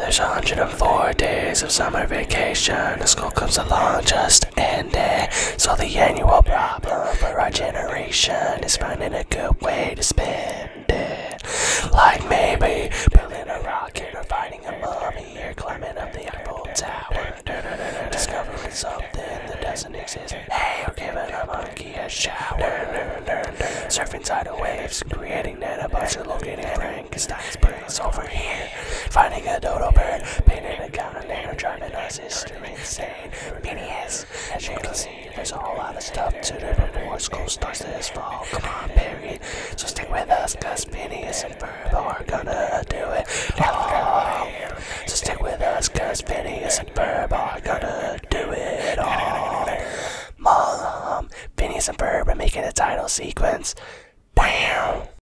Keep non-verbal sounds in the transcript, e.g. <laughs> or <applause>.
There's 104 days of summer vacation. The school comes along just ended. So the annual problem for our generation is finding a good way to spend it. Like maybe building a rocket or finding a mummy or climbing up the Eiffel Tower. Discovering something that doesn't exist. Hey, or giving a monkey a shower. Surfing tidal waves, creating nanobots, or locating Frankenstein's brains over here. Finding a dodo bird, painting a counter there, driving us history insane. Beanies, as you can see, there's a whole lot of stuff to do before school starts this fall. <laughs> Come on, Barry, so stick with us, cause Phineas and Ferb are gonna do it. Oh, so stick with us, cause Phineas and Ferb are gonna do it all. <laughs> Mom, Phineas and Ferb are making a title sequence.